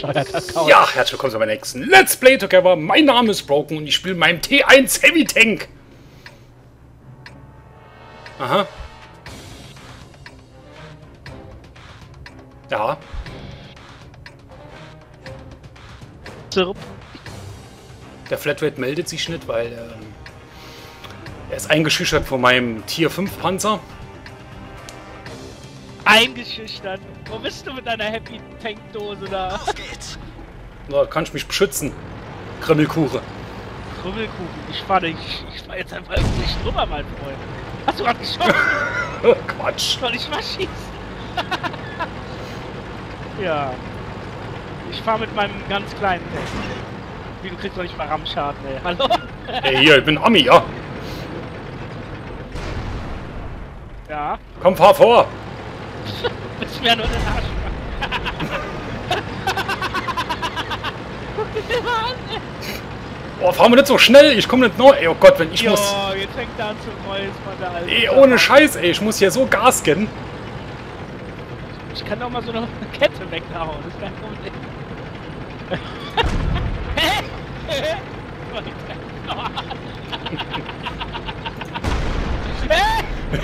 Ja, herzlich willkommen zu meinem nächsten Let's Play Together. Mein Name ist Broken und ich spiele meinem T1 Heavy Tank. Aha. Ja, Zirp. der Flatrate meldet sich nicht, weil ähm, er ist eingeschüchtert von meinem Tier 5 Panzer. Eingeschüchtert. Wo bist du mit deiner Happy Tank Dose da? Da kann ich mich beschützen. Grimmelkuche. Krümmelkuchen. Ich fahre ich, ich fahr jetzt einfach nicht drüber, mein Freund. Hast du gerade geschossen? Quatsch. Soll ich mal schießen? ja. Ich fahre mit meinem ganz kleinen Tank. Wie, du kriegst doch nicht mal Rammschaden, ey. Hallo? Ey, hier, ich bin Ami, ja. ja. Komm, fahr vor. Bist mir nur den Arsch. Guck dir den mal an, ey. Oh, fahr mal nicht so schnell. Ich komme nicht neu. Ey, oh Gott, wenn ich Jo, muss... jetzt fängt er an zu räuspern, der Alte. Ey, ohne Scheiß, ey. Ich muss hier so Gas gehen. Ich kann doch mal so eine Kette weghauen, das ist kein Problem.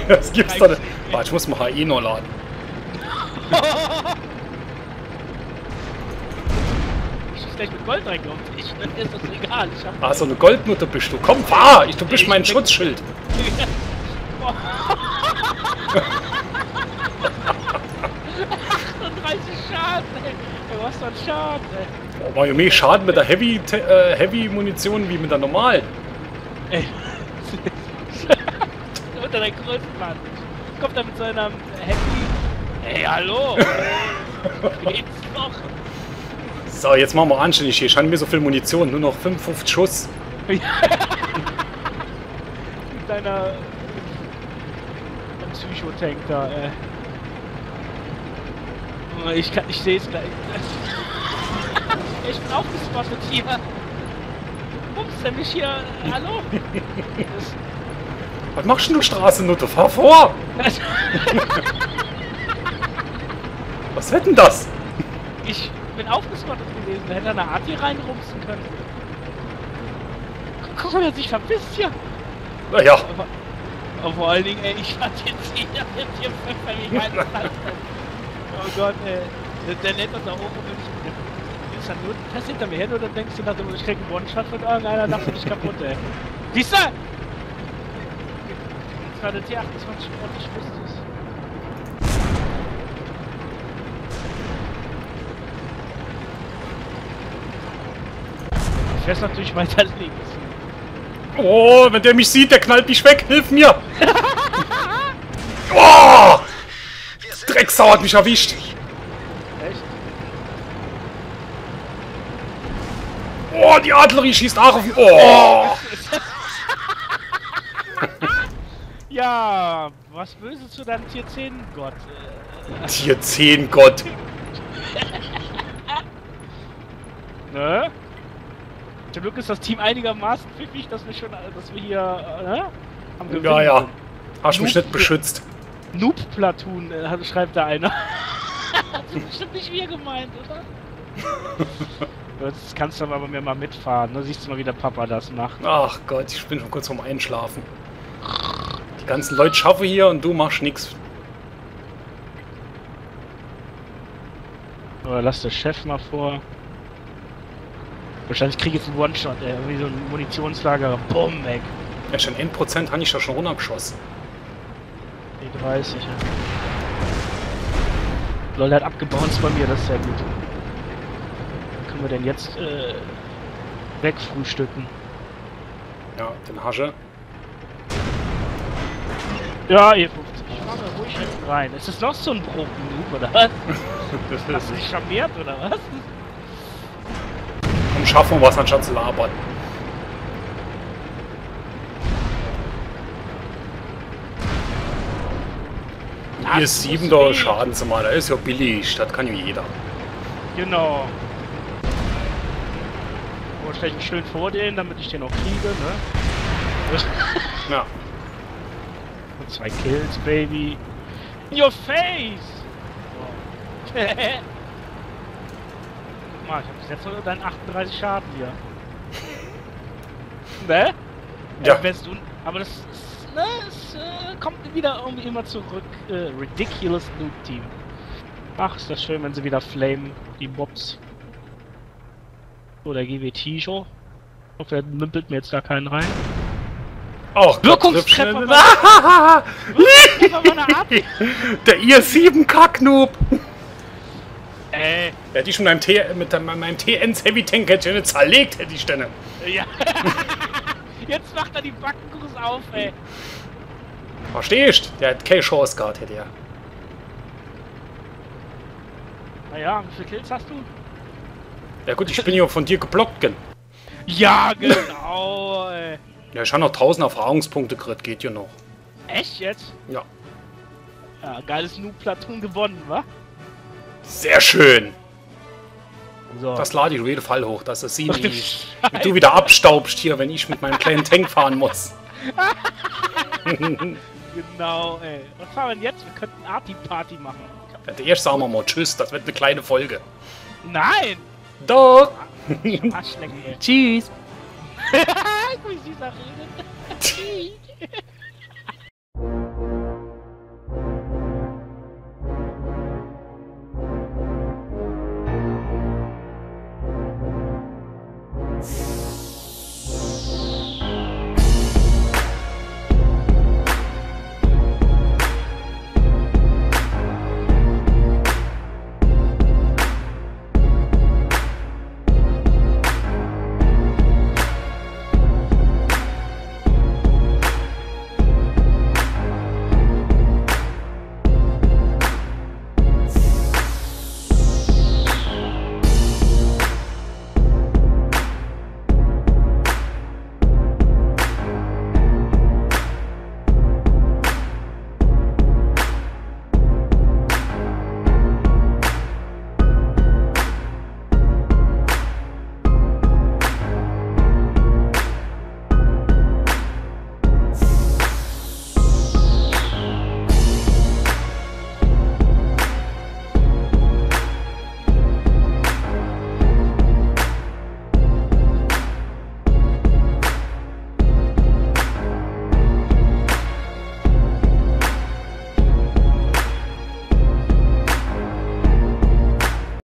Das gibt's doch nicht. Warte, ich muss mal HE noch laden. Ich schieß gleich mit Gold rein, glaub ich. Dann ist das egal. Ich hab Ah, so eine Goldnutte bist du. Komm, fahr! Ich, du bist mein Schutzschild. 38 Schaden, ey. Du hast doch Schaden, ey. Ja mehr Schaden mit der Heavy, äh, Heavy Munition wie mit der normalen. Ey. Unter der Größenmann. Kommt er mit seinem Handy. Ey, hallo! Geht's noch? So, jetzt machen wir anständig hier. Ich habe mir so viel Munition. Nur noch 55 Schuss. Mit deiner. Psychotank da, ey. Oh, Ich kann, ich seh's gleich. Ich bin aufgespottet hier. Ups, der mich hier. Hallo? Das- Was machst du, Straßennutte? Fahr vor! Was wird denn das? Ich bin aufgespottet gewesen, da hätte er eine Art hier reinrumsen können. Guck mal, er sich verpisst hier. Naja, Aber, aber vor allen Dingen, ey, ich fand jetzt hier, jetzt hier Pfeffer wie mein Land. Oh Gott, ey. Der, der lädt uns da hoch und ich. Ist dann nur fest hinter mir hin oder denkst du nach dem, ich krieg einen One-Shot von irgendeiner, dachte ich kaputt, ey. Siehst du? Jetzt war der T28 ordentlich lustig. Ich fährst natürlich weiter links. Oh, wenn der mich sieht, der knallt mich weg. Hilf mir! Oh! Drecksau hat mich erwischt. Echt? Oh, die Artillerie schießt auch auf mich. Oh! Ja, was Böses zu deinem Tier 10 Gott. Äh, Tier 10, Gott. ne? Zum Glück ist das Team einigermaßen pfiffig, dass wir schon, dass wir hier, äh, ne? Am Gewinnen Ja, ja. Hast mich nicht beschützt. Noob Platoon, äh, schreibt da einer. Hat bestimmt nicht wir gemeint, oder? Jetzt kannst du aber mit mir mal mitfahren, ne? Siehst du mal, wie der Papa das macht. Ach Gott, ich bin schon kurz vorm Einschlafen. Die ganzen Leute schaffen hier und du machst nix. Oder lass der Chef mal vor. Wahrscheinlich krieg ich jetzt einen One-Shot, ey. Wie so ein Munitionslager. Bumm, weg. Ja, schon 1% habe ich ja schon runtergeschossen. E30, ja. Lol, der hat abgebounced bei mir, das ist sehr gut. Was können wir denn jetzt äh, wegfrühstücken? Ja, den Hasche. Ja, E50. Ich fahr mal ruhig hinten rein. Ist das noch so ein Broken-Noob, oder was? Hast du dich charmiert, oder was? Schaffen was, anstatt zu labern. Hier ist 7 muss Dollar. Schaden zu machen. Das ist ja billig. Das kann ja jeder. Genau. Oh, stell ich mich schön vor den, damit ich den noch kriege, ne? Ja. Und zwei Kills, Baby. In your face! Oh. guck mal, ich hab bis jetzt nur deinen 38 Schaden hier. ne? Ja. Äh, du, aber das ist, ne, es äh, kommt wieder irgendwie immer zurück. Äh, ridiculous Noob Team. Ach, ist das schön, wenn sie wieder flamen, die Mobs. So, der GWT schon. Ich hoffe, er mümpelt mir jetzt da keinen rein. Oh, Wirkungstreffer Gott, war- Das war meine Art. Der IS-7 Kacknoob! Hätte ich schon meinem, T mit meinem TNs Heavy Tank hätte zerlegt, hätte ich denn. ja. Jetzt macht er die Backen groß auf, ey. Verstehst? Der hat keine Chance gehabt, hätte er. Naja, wie viele Kills hast du? Ja gut, ich bin ja von dir geblockt. gell. Ja, genau, ey. Ja, ich habe noch 1000 Erfahrungspunkte gekriegt, geht ja noch. Echt jetzt? Ja. Ja, geiles Noob-Platoon gewonnen, wa? Sehr schön. So. Das lade ich auf jeden Fall hoch, dass es sieht, wie, wie du wieder abstaubst hier, wenn ich mit meinem kleinen Tank fahren muss. Genau, ey. Was machen wir denn jetzt? Wir könnten Arty-Party machen. Ja, Erst sagen wir mal Tschüss, das wird eine kleine Folge. Nein! Doch! Tschüss! Guck, wie süß er redet.